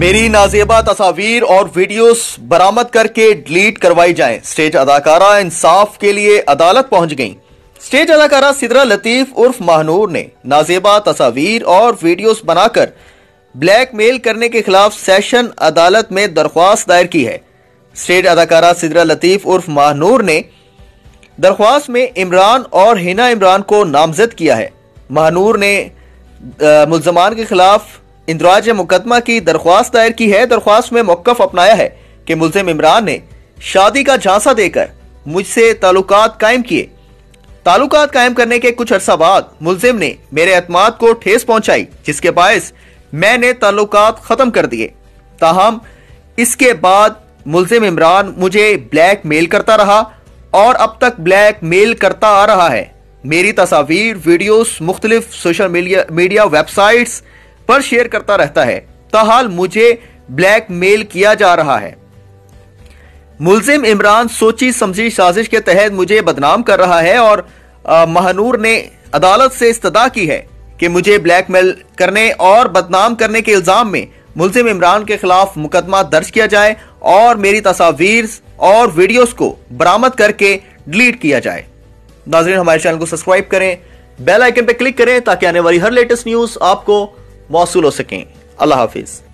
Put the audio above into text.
मेरी नाजेबा तस्वीर और वीडियोस बरामद करके डिलीट करवाई जाएँ। स्टेज अदाकारा इंसाफ के लिए अदालत पहुँच गईं। स्टेज अदाकारा सिदरा लतीफ उर्फ़ महानूर ने नाजेबा तस्वीर और वीडियोस बनाकर ब्लैकमेल करने के खिलाफ सेशन अदालत में दरख्वास्त दायर की है। स्टेज अदाकारा सिदरा लतीफ उर्फ़ महानूर ने दरख्वास्त में इमरान और हिना इमरान को नामजद किया है। महानूर ने मुलजमान के खिलाफ इंदराज मुकदमा की दरख्वास्त दायर की है। दरख्वास्त में मौकफ अपनाया है कि मुलजिम इमरान ने शादी का झांसा देकर मुझसे ताल्लुकात कायम किए। ताल्लुकात कायम करने के कुछ अरसा बाद मुलजिम ने मेरे अतमाद को ठेस पहुंचाई, जिसके बायस मैंने ताल्लुकात खत्म कर दिए। ताहम, इसके बाद मुलजिम इमरान मुझे ब्लैक मेल करता रहा और अब तक ब्लैक मेल करता आ रहा है। मेरी तस्वीर, वीडियोस, मुख्तलिफ़ सोशल मीडिया वेबसाइट्स पर शेयर करता रहता है। ताहाल मुझे ब्लैक मेल किया जा रहा है। मुलजिम इमरान सोची समझी साजिश के तहत मुझे बदनाम कर रहा है और महानूर ने अदालत से इस्तदा की है कि मुझे ब्लैकमेल करने और बदनाम करने के इल्ज़ाम में मुलजिम इमरान के खिलाफ मुकदमा दर्ज किया जाए और मेरी तस्वीर और वीडियोस को बरामद करके डिलीट किया जाए। नाजरीन, हमारे चैनल को सब्सक्राइब करें, बेल आइकन पर क्लिक करें ताकि आने वाली हर लेटेस्ट न्यूज़ आपको मौसू हो सकें। अल्लाह हाफिज़।